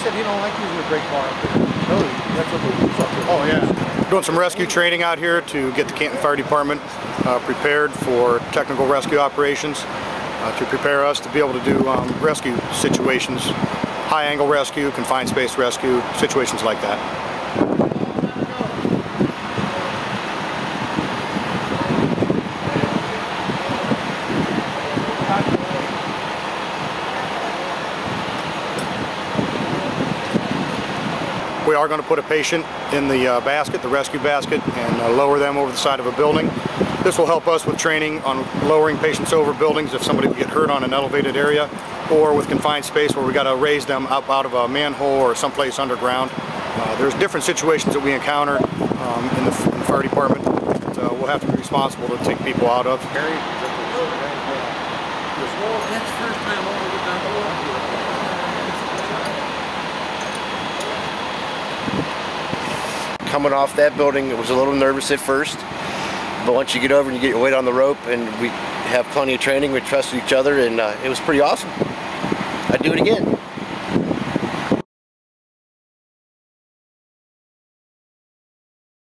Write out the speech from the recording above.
said he don't like using the brake bar that's what the. Oh, yeah. Doing some rescue training out here to get the Canton Fire Department uh, prepared for technical rescue operations, uh, to prepare us to be able to do um, rescue situations, high angle rescue, confined space rescue, situations like that. We are going to put a patient in the uh, basket, the rescue basket, and uh, lower them over the side of a building. This will help us with training on lowering patients over buildings if somebody would get hurt on an elevated area, or with confined space where we got to raise them up out of a manhole or someplace underground. Uh, there's different situations that we encounter um, in, the, in, the, fire department that uh, we'll have to be responsible to take people out of. Harry, well, that's first time over down below. Coming off that building, it was a little nervous at first. But once you get over and you get your weight on the rope and we have plenty of training, we trust each other and uh, it was pretty awesome. I'd do it again.